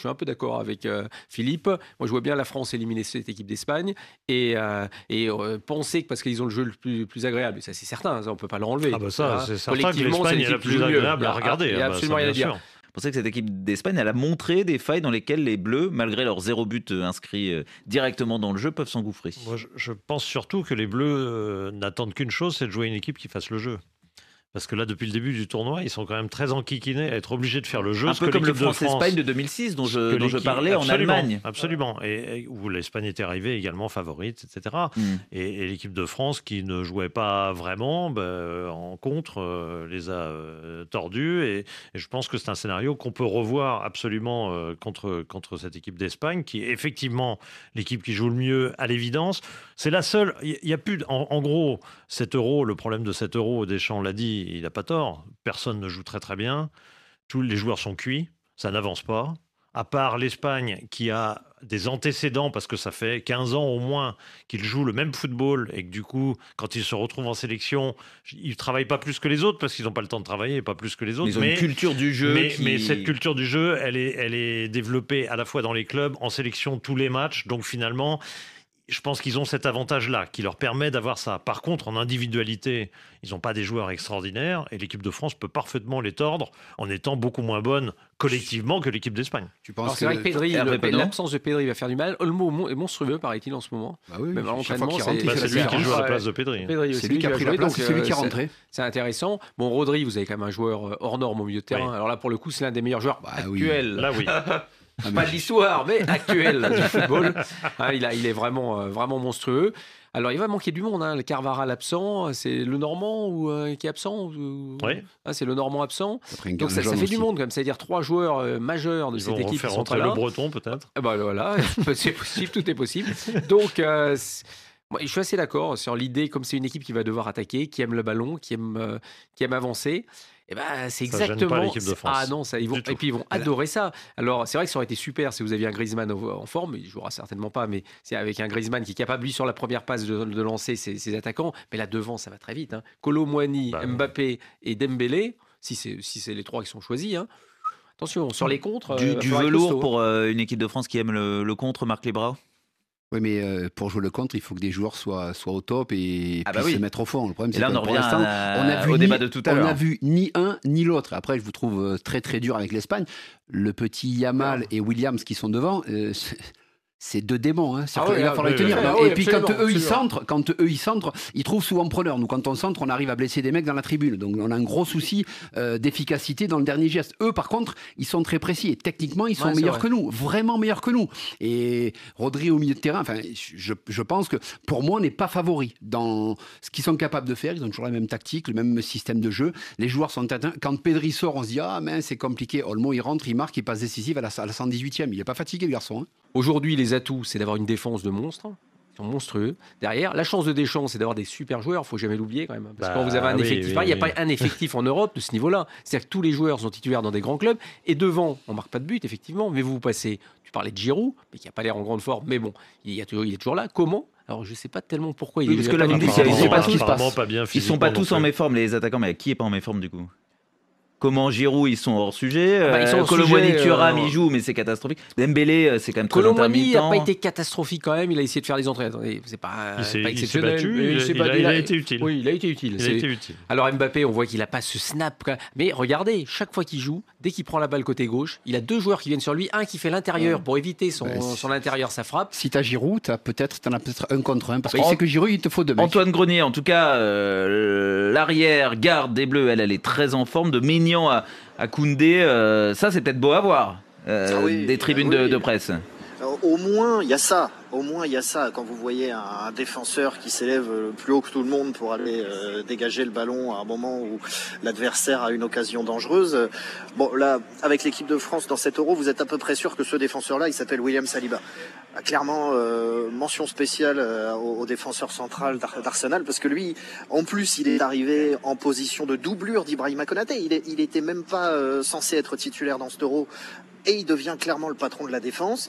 Je suis un peu d'accord avec euh, Philippe. Moi, je vois bien la France éliminer cette équipe d'Espagne et, euh, et euh, penser que parce qu'ils ont le jeu le plus, plus agréable, ça c'est certain, ça, on peut pas l'enlever. Ah bah ça, c'est certain que Collectivement, c'est l'Espagne est la plus agréable à Ah, regarder. Il y a Ah bah, absolument rien à bien dire. sûr. Vous pensez que cette équipe d'Espagne, elle a montré des failles dans lesquelles les Bleus, malgré leurs zéro but euh, inscrits euh, directement dans le jeu, peuvent s'engouffrer Moi, je, je pense surtout que les Bleus n'attendent qu'une chose, c'est de jouer une équipe qui fasse le jeu. Parce que là, depuis le début du tournoi, ils sont quand même très enquiquinés à être obligés de faire le jeu. Un peu que comme le de France-Espagne France- de 2006 dont je, dont je l'équipe- parlais en Allemagne. Absolument. Et, et où l'Espagne était arrivée également favorite, etc. Hmm. Et, et l'équipe de France qui ne jouait pas vraiment, ben, euh, en contre, euh, les a euh, tordus. Et, et je pense que c'est un scénario qu'on peut revoir absolument euh, contre, contre cette équipe d'Espagne, qui est effectivement l'équipe qui joue le mieux à l'évidence. C'est la seule. Il y a plus. En, en gros, cet euro, le problème de cet euro, Deschamps l'a dit, il n'a pas tort. Personne ne joue très très bien. Tous les joueurs sont cuits. Ça n'avance pas. À part l'Espagne qui a des antécédents parce que ça fait 15 ans au moins qu'ils jouent le même football et que du coup, quand ils se retrouvent en sélection, ils travaillent pas plus que les autres parce qu'ils n'ont pas le temps de travailler, pas plus que les autres. Ils ont une culture du jeu. Mais, qui- mais cette culture du jeu, elle est, elle est développée à la fois dans les clubs, en sélection, tous les matchs. Donc finalement, je pense qu'ils ont cet avantage-là qui leur permet d'avoir ça. Par contre, en individualité, ils n'ont pas des joueurs extraordinaires et l'équipe de France peut parfaitement les tordre en étant beaucoup moins bonne collectivement que l'équipe d'Espagne. Tu penses c'est vrai que Pedri, l'absence de Pedri va faire du mal. Olmo est monstrueux, paraît-il, en ce moment. Bah oui, Même rentre, Bah, c'est lui qui joue à la place de Pedri. Pedri C'est lui qui a pris la place, c'est celui euh, qui est c'est- rentré. C'est intéressant. Bon, Rodri, vous avez quand même un joueur euh, hors norme au milieu de terrain. Oui. Alors là, pour le coup, c'est l'un des meilleurs joueurs Bah oui. actuels. Là, oui. Ah, Pas de l'histoire, mais actuel du football. Hein, il, a, il est vraiment, euh, vraiment monstrueux. Alors, il va manquer du monde. Hein. Le Carvara absent, c'est le Normand ou, euh, qui est absent ou- Oui. Ah, C'est le Normand absent. Donc, ça, fait du monde, quand même. C'est-à-dire trois joueurs euh, majeurs de Ils cette vont équipe qui faire sont pas rentrer là. le breton, peut-être. Ah bah voilà, c'est possible, tout est possible. Donc, euh, moi, je suis assez d'accord sur l'idée, comme c'est une équipe qui va devoir attaquer, qui aime le ballon, qui aime, euh, qui aime avancer. Et ben, c'est gêne pas exactement. l'équipe de France. Ah non, ça, ils vont, et puis ils vont adorer ça. Alors, c'est vrai que ça aurait été super si vous aviez un Griezmann en forme, il jouera certainement pas, mais c'est avec un Griezmann qui est capable, lui, sur la première passe, de, de lancer ses, ses attaquants. Mais là, devant, ça va très vite. Hein. Muani, Bah, Mbappé et Dembélé, si c'est si c'est les trois qui sont choisis. hein. Attention, sur les contres. Du, euh, du velours costaud. pour euh, une équipe de France qui aime le, le contre, Marc Lebras Oui, mais euh, pour jouer le contre, il faut que des joueurs soient, soient au top et Ah bah oui. se mettre au fond. Le problème, c'est que on pour l'instant, on a vu au ni- débat de tout à On n'a vu ni un ni l'autre. Après, je vous trouve euh, très très dur avec l'Espagne. Le petit Yamal et Williams qui sont devant, euh, c'est- deux démons. Hein. Ah oui, va falloir oui, les tenir. oui, oui, et puis quand eux ils centrent, quand eux ils centrent, ils trouvent souvent preneur. Nous, quand on centre, on arrive à blesser des mecs dans la tribune. Donc on a un gros souci euh, d'efficacité dans le dernier geste. Eux, par contre, ils sont très précis et techniquement, ils sont Ouais, meilleurs vrai. que nous, vraiment meilleurs que nous. Et Rodri au milieu de terrain, enfin, je, je pense que pour moi, on n'est pas favori dans ce qu'ils sont capables de faire. Ils ont toujours la même tactique, le même système de jeu. Les joueurs sont atteints. Quand Pedri sort, on se dit ah mais c'est compliqué. Olmo il rentre, il marque, il passe décisif à la, à la 118e. Il est pas fatigué le garçon. hein. Aujourd'hui, les atouts, c'est d'avoir une défense de monstres. Ils sont monstrueux. Derrière, la chance de Deschamps, c'est d'avoir des super joueurs. faut jamais l'oublier quand même. Parce que Bah, quand vous avez un oui, effectif, oui, il n'y a pas un effectif en Europe de ce niveau-là. C'est-à-dire que tous les joueurs sont titulaires dans des grands clubs. Et devant, on marque pas de but, effectivement. Mais vous vous passez. Tu parlais de Giroud, mais qui n'a pas l'air en grande forme. Mais bon, il, y a toujours, il est toujours là. Comment? Alors, je sais pas tellement pourquoi il Oui, parce que a là, ils sont pas tous- pas bien Ils sont pas tous en méforme, les attaquants, mais qui est pas en méforme du coup? Comment Giroud, ils sont hors sujet. Ah bah, ils sont euh, hors sujet, Thuram, euh, il joue, mais c'est catastrophique. Dembélé, euh, c'est quand même très Colomboigny n'a pas été catastrophique quand même. Il a essayé de faire des entrées. Attendez, c'est pas, Il s'est- pas il s'est exceptionnel. battu, mais il- s'est il a- battu, il a été utile. Oui, il a été utile. Il a C'est- été utile. Alors Mbappé, on voit qu'il n'a pas ce snap. Mais regardez, chaque fois qu'il joue, dès qu'il prend la balle côté gauche, il a deux joueurs qui viennent sur lui. Un qui fait l'intérieur pour éviter son, son intérieur, sa frappe. Si t'as Giroud, t'as peut-être, t'en as peut-être un contre un parce Bah, qu'il en- sait que Giroud, il te faut deux mecs. Antoine Grenier, en tout cas, euh, l'arrière garde des Bleus, elle, elle est très en forme. De Maignan à, à Koundé, euh, ça c'est peut-être beau à voir. euh, Ah oui, des tribunes oui. de, de presse. Euh, Au moins, il y a ça. Au moins, il y a ça. Quand vous voyez un, un défenseur qui s'élève euh, plus haut que tout le monde pour aller euh, dégager le ballon à un moment où l'adversaire a une occasion dangereuse. euh, Bon, là, avec l'équipe de France dans cet Euro, vous êtes à peu près sûr que ce défenseur-là, il s'appelle William Saliba. Ah, Clairement, euh, mention spéciale euh, au, au défenseur central d'Ar- d'Arsenal, parce que lui, en plus, il est arrivé en position de doublure d'Ibrahima Konaté. Il, est, il était même pas censé être titulaire dans cet Euro, et il devient clairement le patron de la défense.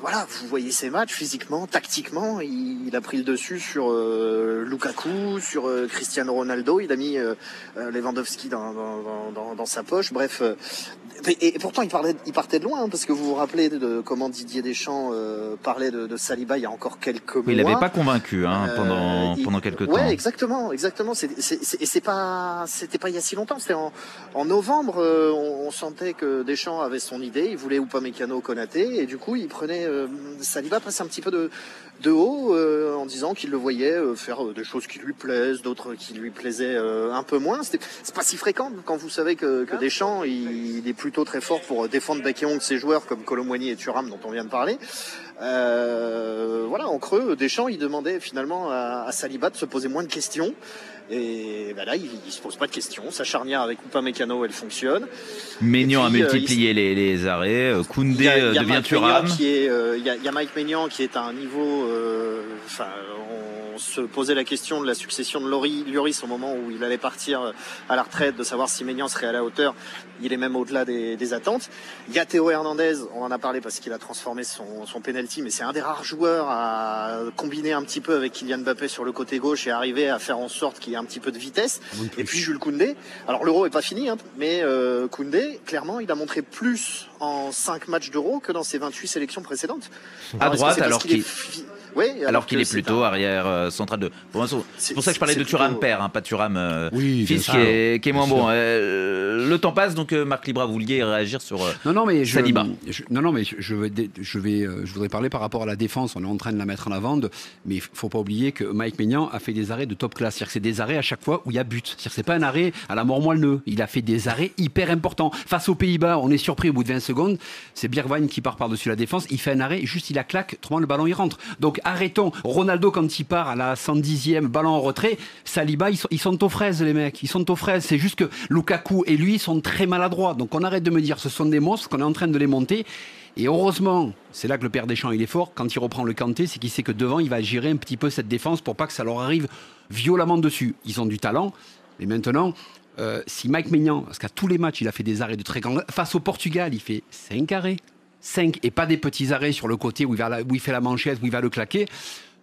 voilà, vous voyez ses matchs physiquement, tactiquement, il, a pris le dessus sur euh, Lukaku, sur euh, Cristiano Ronaldo, il a mis Lewandowski dans, dans, dans, sa poche. Bref, et, pourtant, il, parlait, il partait de loin, hein, parce que vous vous rappelez de, comment Didier Deschamps euh, parlait de, de, Saliba il y a encore quelques mois. Il n'avait pas convaincu hein, euh, pendant, pendant quelques temps. Ouais, exactement, exactement. Et c'est pas, c'était pas il y a si longtemps. C'était en, en, novembre. Euh, on, sentait que Deschamps avait son idée. Il voulait ou pas Mécano Konaté, et du coup, il prenait Saliba presque un petit peu de, de haut en disant qu'il le voyait faire des choses qui lui plaisent, d'autres qui lui plaisaient un peu moins. C'est pas si fréquent quand vous savez que, que Deschamps, il, il est plutôt très fort pour défendre de ses joueurs comme Colomboigny et Thuram dont on vient de parler. Euh, voilà, en creux, Deschamps, il demandait finalement à, Saliba de se poser moins de questions. Et ben là, il, ne se pose pas de questions. Sa charnière avec Mécano, elle fonctionne. Maignan a euh, multiplié les, arrêts. Euh, Koundé devient Thuram. Il y, a Mike Maignan qui est à un niveau. Enfin, se posait la question de la succession de Lloris au moment où il allait partir à la retraite, de savoir si Maignan serait à la hauteur. Il est même au-delà des, attentes. Il y a Théo Hernandez, on en a parlé parce qu'il a transformé son, son penalty, mais c'est un des rares joueurs à combiner un petit peu avec Kylian Mbappé sur le côté gauche et arriver à faire en sorte qu'il y ait un petit peu de vitesse. Et puis Jules Koundé. Alors l'euro est pas fini, hein, mais euh, Koundé, clairement, il a montré plus en 5 matchs d'euro que dans ses 28 sélections précédentes. À droite, alors qu'il alors, qu'il est plutôt arrière euh, central de. c'est pour ça que je parlais de Turam père, hein, pas Turam euh, fils, qui est, qui est, moins bon. Euh, le temps passe, donc Marc Libra, vous vouliez réagir sur non, non, mais je, non, non, mais je, vais, je vais, je voudrais parler par rapport à la défense. On est en train de la mettre en avant, mais il faut pas oublier que Mike Maignan a fait des arrêts de top class. C'est-à-dire c'est des arrêts à chaque fois où il y a but. C'est-à-dire c'est pas un arrêt à la mort moelle Il a fait des arrêts hyper importants. Face aux Pays-Bas, on est surpris au bout de 20 secondes. C'est Birkwein qui part par-dessus la défense. Il fait un arrêt, juste il la claque, autrement le ballon il rentre. Donc arrêtons. Ronaldo, quand il part à la 110e, ballon en retrait, Saliba, ils sont, aux fraises, les mecs. Ils sont aux fraises. C'est juste que Lukaku et lui sont très maladroits. Donc on arrête de me dire ce sont des monstres, qu'on est en train de les monter. Et heureusement, c'est là que le père Deschamps il est fort. Quand il reprend le Kanté, c'est qu'il sait que devant, il va gérer un petit peu cette défense pour pas que ça leur arrive violemment dessus. Ils ont du talent. Mais maintenant, euh, si Mike Maignan, parce qu'à tous les matchs, il a fait des arrêts de très grand. Face au Portugal, il fait 5 arrêts. 5 et pas des petits arrêts sur le côté où il, va où il fait la manchette, où il va le claquer.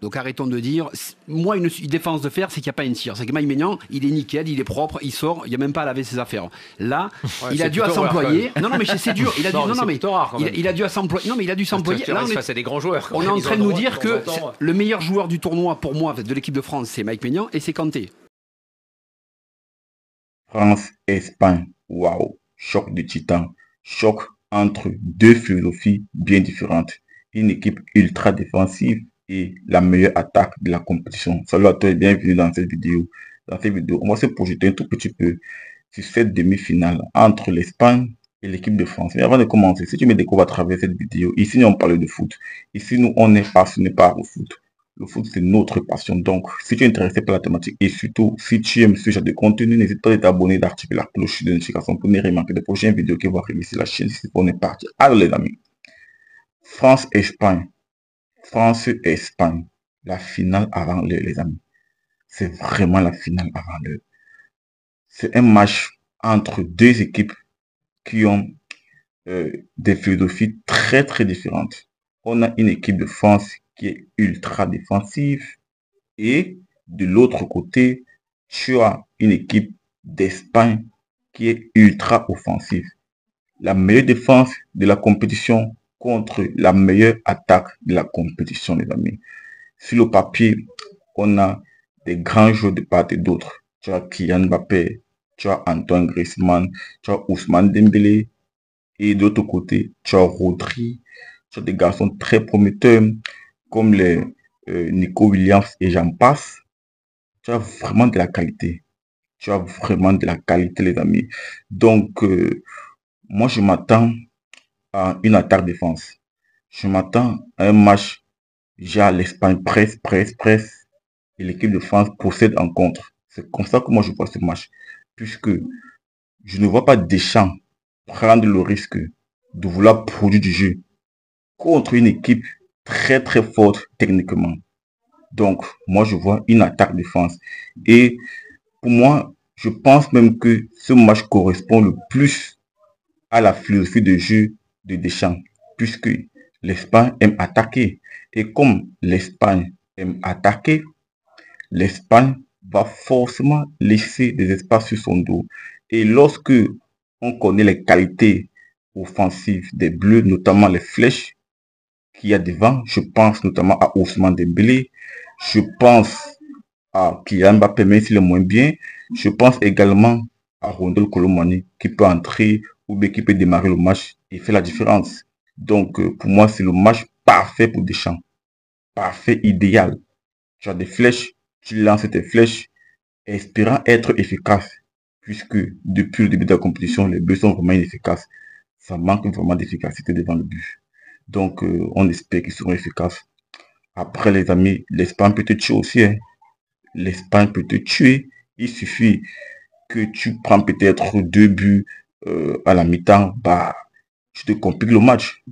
Donc arrêtons de dire. Moi, une, défense de faire, c'est qu'il n'y a pas une tire. C'est que Mike Maignan, il est nickel, il est propre, il sort, il n'y a même pas à laver ses affaires. Là, il a dû à s'employer. Non, non, mais c'est dur. Il a dû, non, non, mais il, a dû à s'employer. Non, mais il a dû s'employer. Là, on est, des grands joueurs. On est en train de nous dire que le meilleur joueur du tournoi pour moi, de l'équipe de France, c'est Mike Maignan et c'est Kanté. France, Espagne, waouh, choc de titan, choc entre deux philosophies bien différentes. Une équipe ultra défensive et la meilleure attaque de la compétition. Salut à toi et bienvenue dans cette vidéo. Dans cette vidéo, on va se projeter un tout petit peu sur cette demi-finale entre l'Espagne et l'équipe de France. Mais avant de commencer, si tu me découvres à travers cette vidéo, ici on parle de foot. Ici nous on est passionné par le foot. Le foot, c'est notre passion. Donc, si tu es intéressé par la thématique et surtout, si tu aimes ce genre de contenu, n'hésite pas à t'abonner, d'activer la cloche de notification pour ne rien manquer des prochaines vidéos qui vont arriver sur la chaîne. Si on est parti. Alors, les amis, France-Espagne. France-Espagne. La finale avant l'heure, les amis. C'est vraiment la finale avant l'heure. C'est un match entre deux équipes qui ont euh, des philosophies très, très différentes. On a une équipe de France qui est ultra défensif. Et de l'autre côté, tu as une équipe d'Espagne qui est ultra offensive. La meilleure défense de la compétition contre la meilleure attaque de la compétition, les amis. Sur le papier, on a des grands joueurs de part et d'autre. Tu as Kylian Mbappé, tu as Antoine Griezmann, tu as Ousmane Dembélé. Et d'autre côté, tu as Rodri, tu as des garçons très prometteurs comme les euh, Nico Williams et j'en passe, tu as vraiment de la qualité. Tu as vraiment de la qualité, les amis. Donc, euh, moi, je m'attends à une attaque défense. Je m'attends à un match. J'ai l'Espagne presse, presse, presse. Et l'équipe de France possède en contre. C'est comme ça que moi je vois ce match. Puisque je ne vois pas Deschamps prendre le risque de vouloir produire du jeu contre une équipe très très forte techniquement. Donc, moi, je vois une attaque défense. Et pour moi, je pense même que ce match correspond le plus à la philosophie de jeu de Deschamps. Puisque l'Espagne aime attaquer. Et comme l'Espagne aime attaquer, l'Espagne va forcément laisser des espaces sur son dos. Et lorsque on connaît les qualités offensives des Bleus, notamment les flèches qu'il y a devant, je pense notamment à Ousmane Dembélé, je pense à Kylian Mbappé, même s'il est moins bien, je pense également à Rondel Colomani qui peut entrer ou bien qui peut démarrer le match et faire la différence. Donc, euh, pour moi, c'est le match parfait pour Deschamps. Parfait, idéal. Tu as des flèches, tu lances tes flèches, espérant être efficace. Puisque depuis le début de la compétition, les buts sont vraiment inefficaces. Ça manque vraiment d'efficacité devant le but. Donc, euh, on espère qu'ils seront efficaces. Après, les amis, l'Espagne peut te tuer aussi. Hein. L'Espagne peut te tuer. Il suffit que tu prends peut-être deux buts euh, à la mi-temps. Bah, tu te compliques le match.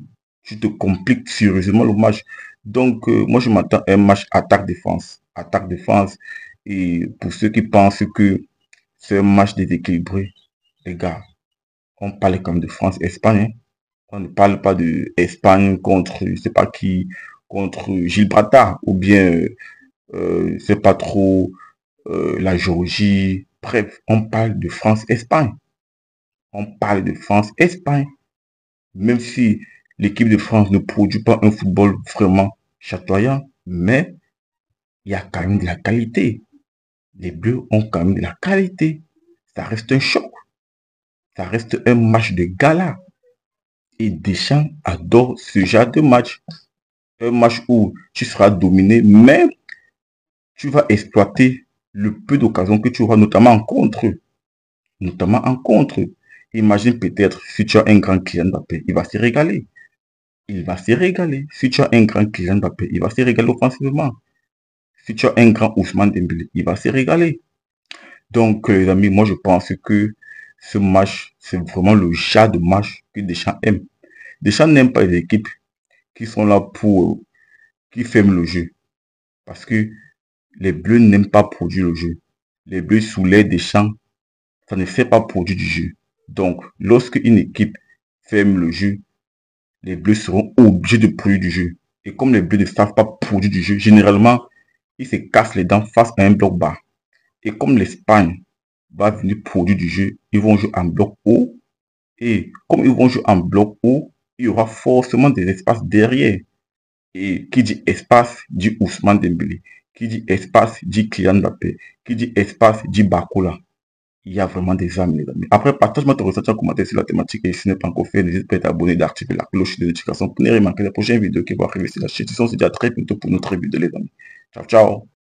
Tu te compliques sérieusement le match. Donc, euh, moi, je m'attends à un match attaque-défense. Attaque-défense. Et pour ceux qui pensent que c'est un match déséquilibré, les gars, on parle comme de France-Espagne. Hein. On ne parle pas de Espagne contre, je sais pas qui, contre Gibraltar, ou bien, euh, c'est pas trop euh, la Géorgie. Bref, on parle de France-Espagne. On parle de France-Espagne même si l'équipe de France ne produit pas un football vraiment chatoyant, mais il y a quand même de la qualité. Les Bleus ont quand même de la qualité. Ça reste un choc. Ça reste un match de gala. Et Deschamps adore ce genre de match. Un match où tu seras dominé, mais tu vas exploiter le peu d'occasions que tu auras, notamment en contre. Notamment en contre. Imagine peut-être si tu as un grand client Mbappé, il va se régaler. Il va se régaler. Si tu as un grand client Mbappé, il va se régaler offensivement. Si tu as un grand Ousmane Dembélé, il va se régaler. Donc, euh, les amis, moi, je pense que ce match, c'est vraiment le genre de match que Deschamps aime. Deschamps n'aime pas les équipes qui sont là pour, qui ferment le jeu. Parce que les Bleus n'aiment pas produire le jeu. Les Bleus sous l'air Deschamps, ça ne fait pas produire du jeu. Donc, lorsque une équipe ferme le jeu, les bleus seront obligés de produire du jeu. Et comme les bleus ne savent pas produire du jeu, généralement, ils se cassent les dents face à un bloc bas. Et comme l'Espagne va venir produire du jeu, ils vont jouer en bloc haut. Et comme ils vont jouer en bloc haut, il y aura forcément des espaces derrière. Et qui dit espace, dit Ousmane Dembélé. Qui dit espace, dit Kylian Mbappé. Qui dit espace, dit Bakula il y a vraiment des âmes, les amis. Après, partage-moi ton ressenti en commentaire sur la thématique et si ce n'est pas encore fait, n'hésite pas à t'abonner, d'activer la cloche de notification pour ne rien manquer les prochaines vidéos qui vont arriver sur la chaîne. On se dit à très bientôt pour notre vidéo, les amis. Ciao, ciao.